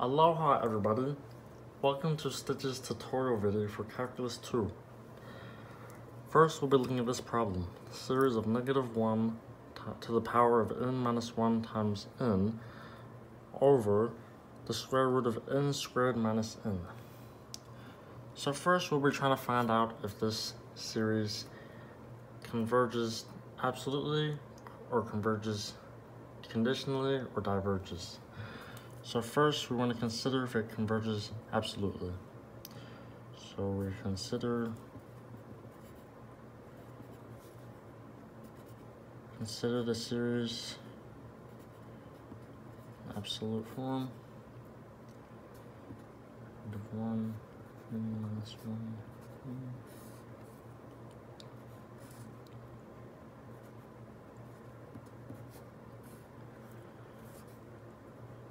Aloha everybody. Welcome to Stitch's tutorial video for Calculus 2. First we'll be looking at this problem. The series of negative 1 to the power of n minus 1 times n over the square root of n squared minus n. So first we'll be trying to find out if this series converges absolutely or converges conditionally or diverges. So first we want to consider if it converges absolutely. So we consider consider the series absolute form 1 minus 1 mm,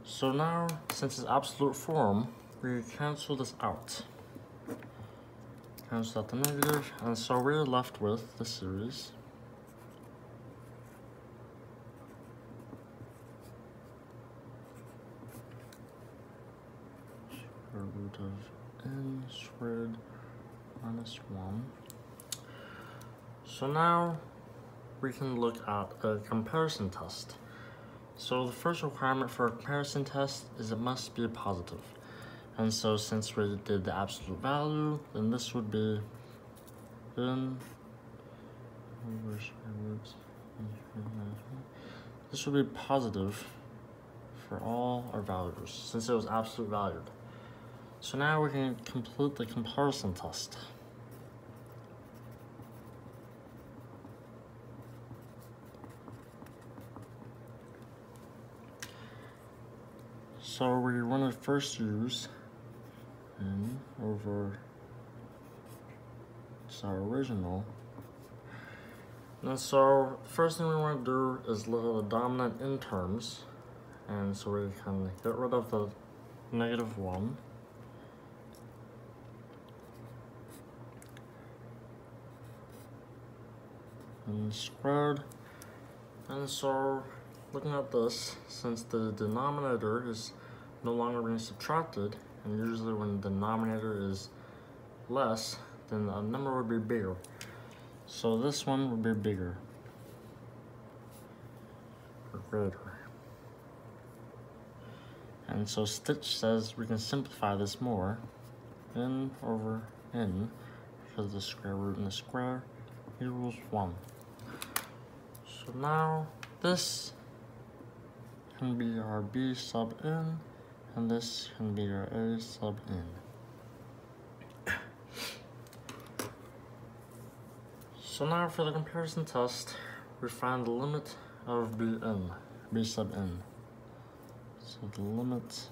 So now, since it's absolute form, we cancel this out. Cancel out the negative, and so we're left with the series. Root of n squared minus 1. So now we can look at a comparison test. So the first requirement for a comparison test is it must be positive. And so since we did the absolute value, then this would be n this would be positive for all our values since it was absolute valued. So now we can complete the comparison test. So we want to first use n over it's our original. And so first thing we want to do is look at the dominant n terms. And so we can get rid of the negative 1. And squared. And so looking at this, since the denominator is no longer being subtracted, and usually when the denominator is less, then the number would be bigger. So this one would be bigger, or greater. And so Stitch says we can simplify this more. n over n, because the square root in the square equals 1. So now this can be our b sub n, and this can be your A sub n. So now for the comparison test, we find the limit of bn, b sub n. So the limit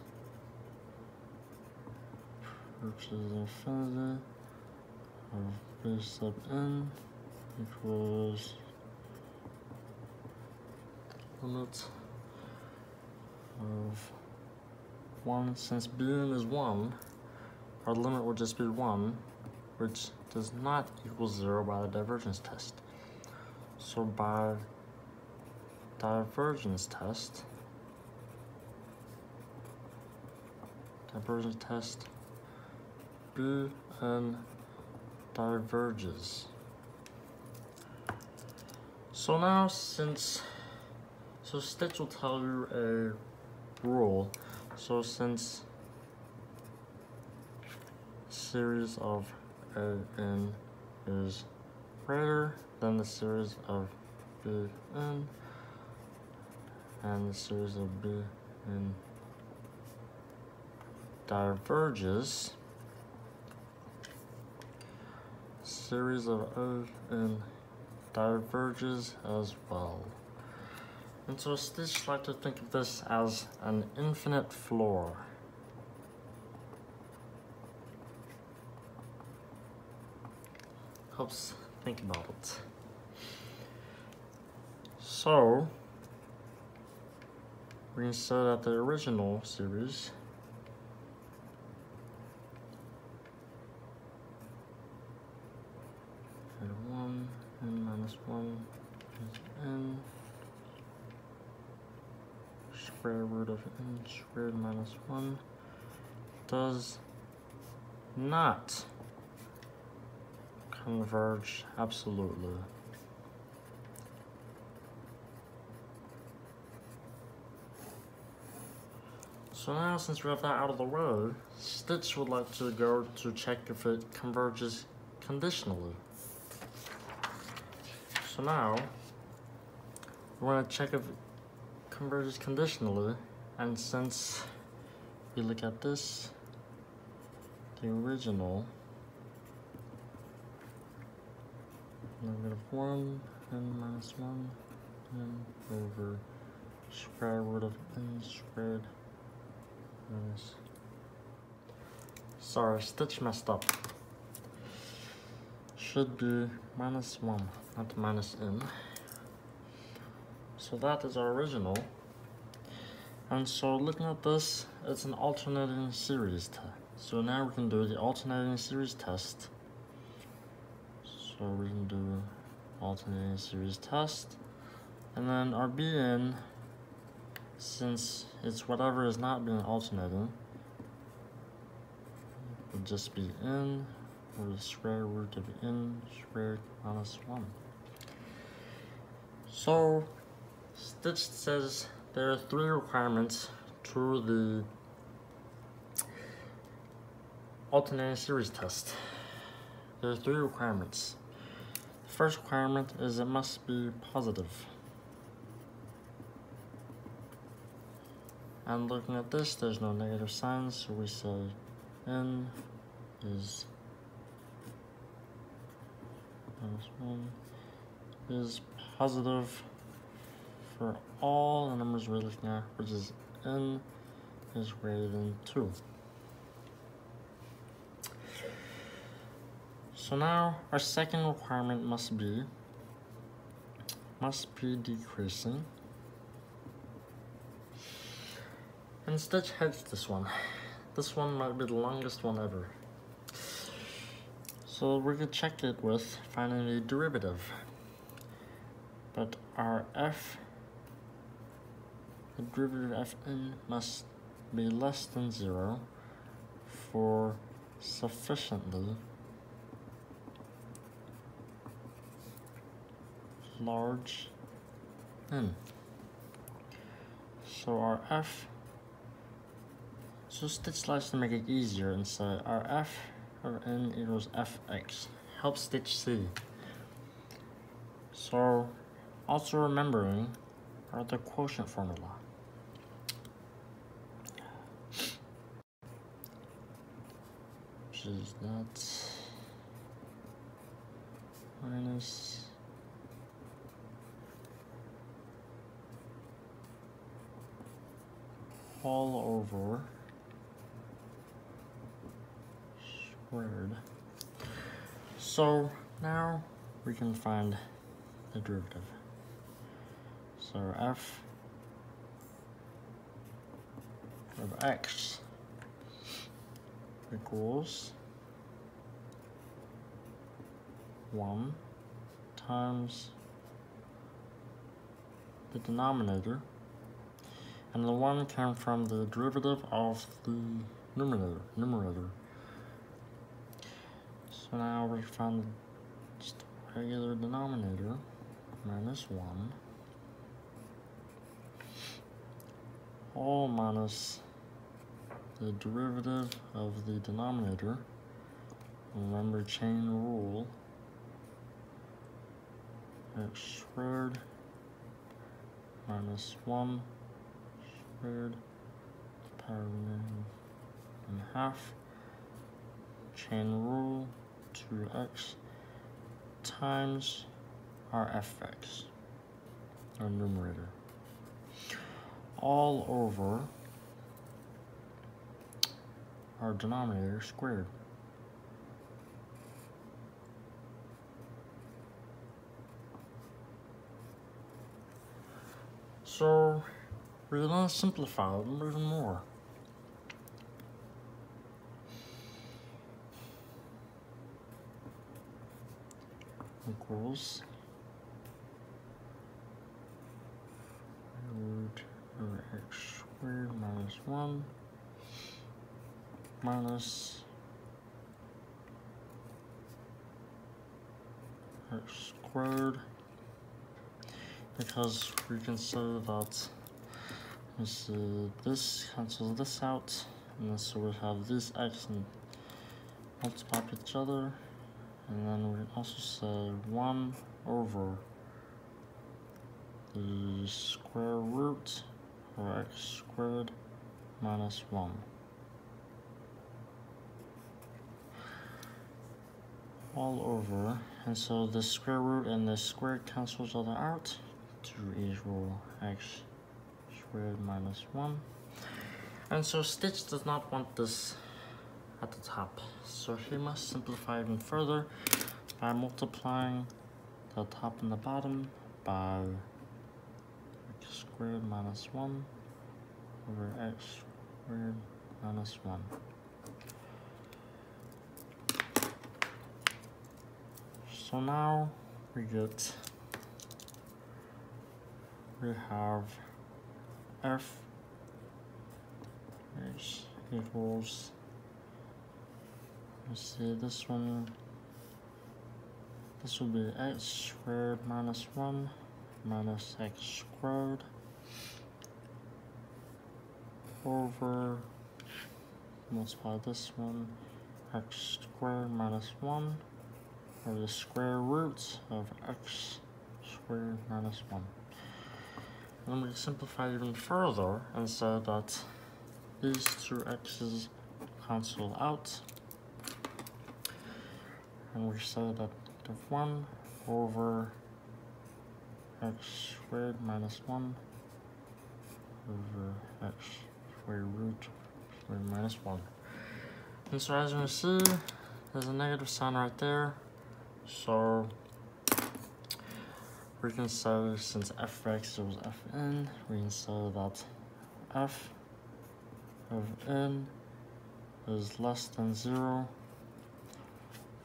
approaches infinity of b sub n equals limit of 1, since bn is 1, our limit would just be 1, which does not equal 0 by the divergence test. So by divergence test, divergence test, bn diverges. So now since, so Stitch will tell you a rule so since series of a n is greater than the series of b n and the series of b n diverges, series of O n diverges as well. And so Stitch like to think of this as an infinite floor. Helps think about it. So, we can say that the original series and 1 n minus 1 is n square root of n squared minus 1 does not converge absolutely. So now since we have that out of the way, Stitch would like to go to check if it converges conditionally. So now, we want to check if converges conditionally, and since we look at this, the original, negative 1 n minus 1 n over square root of n squared minus. Sorry, Stitch messed up. Should be minus 1, not minus n. So that is our original. And so looking at this, it's an alternating series test. So now we can do the alternating series test. So we can do alternating series test. And then our Bn, since it's whatever is not being alternating, would just be n over the square root of n squared minus 1. So, Stitch says there are three requirements to the alternating series test. There are three requirements. The first requirement is it must be positive. And looking at this, there's no negative signs, so we say n is minus 1 is positive for all the numbers we're looking at, which is n is greater than 2. So now our second requirement must be must be decreasing. And Stitch hedged this one. This one might be the longest one ever. So we're gonna check it with finding the derivative. But our f, the derivative of fn must be less than zero for sufficiently large n. So our f, so Stitch likes to make it easier and say our f of n equals fx. Help Stitch c. So also remembering are the quotient formula. Which is that minus all over squared. So now we can find the derivative. So f of x equals 1 times the denominator and the 1 came from the derivative of the numerator. numerator. So now we find just regular denominator minus 1 all minus the derivative of the denominator. Remember chain rule. X squared minus 1 squared power and half. Chain rule 2x times our fx, our numerator all over our denominator squared. So we're to simplify it even more. equals root over x squared minus 1 minus x squared because we can say that this, uh, this cancels this out and then so we have these x and multiply each other and then we can also say 1 over the square root of x squared minus 1 all over and so the square root and the square cancel each other out to equal x squared minus 1 and so Stitch does not want this at the top. So he must simplify even further by multiplying the top and the bottom by x squared minus 1 over x squared minus 1 So now we get, we have f equals, let's see this one, this will be x squared minus 1 minus x squared over, multiply this one, x squared minus 1 or the square root of x squared minus 1. And we simplify even further and say that these two x's cancel out. And we say that the 1 over x squared minus 1 over x square root squared minus 1. And so as you can see, there's a negative sign right there. So we can say since f x equals fn, we can say that f of n is less than zero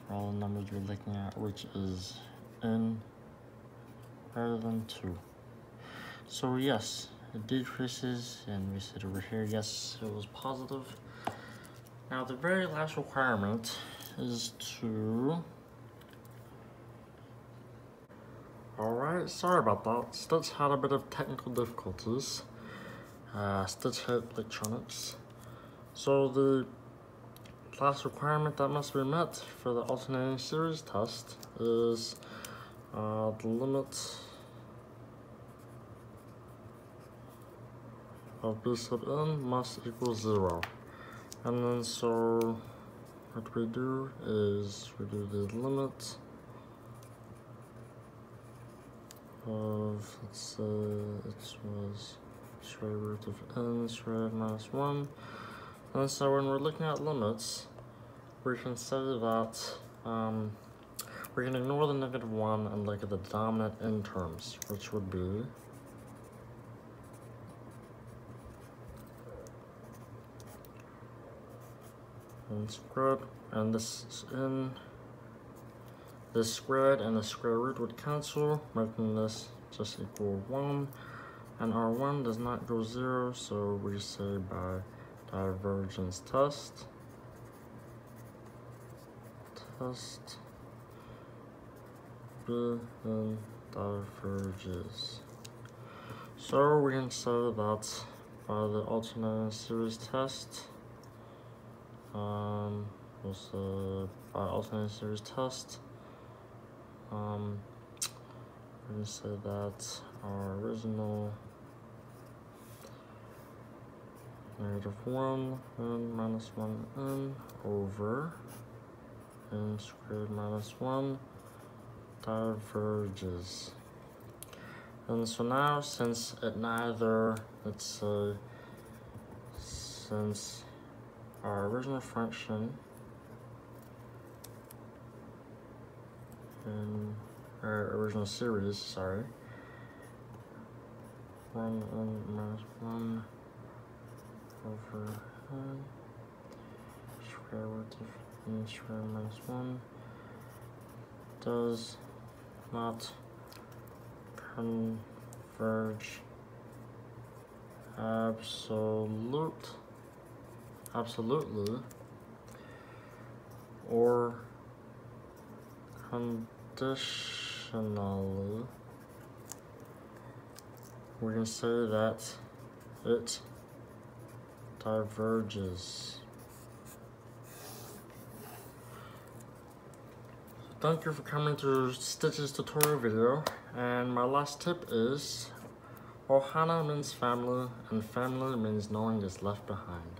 for all the numbers we're looking at, which is n greater than two. So yes, it decreases, and we said over here, yes, it was positive. Now the very last requirement is to Alright, sorry about that. Stitch had a bit of technical difficulties. Uh, Stitch hit electronics. So the last requirement that must be met for the alternating series test is uh, the limit of b sub n must equal zero. And then so what we do is we do the limit of, let's say, it was square root of n square root minus 1. And so when we're looking at limits, we can say that um, we can ignore the negative 1 and look at the dominant n terms, which would be n squared, and this is n the squared and the square root would cancel, making this just equal 1. And our 1 does not go 0, so we say by divergence test. Test B then diverges. So we can say that by the alternating series test, um, we'll say by alternating series test, um, we're say that our original negative 1 n minus 1 n over n squared minus 1 diverges. And so now, since it neither, let's say, since our original function in our original series, sorry. 1 n minus 1 over n square root of n squared minus 1 does not converge absolute absolutely or conditionally, we're to say that it diverges. Thank you for coming to Stitch's tutorial video. And my last tip is Ohana means family and family means no one left behind.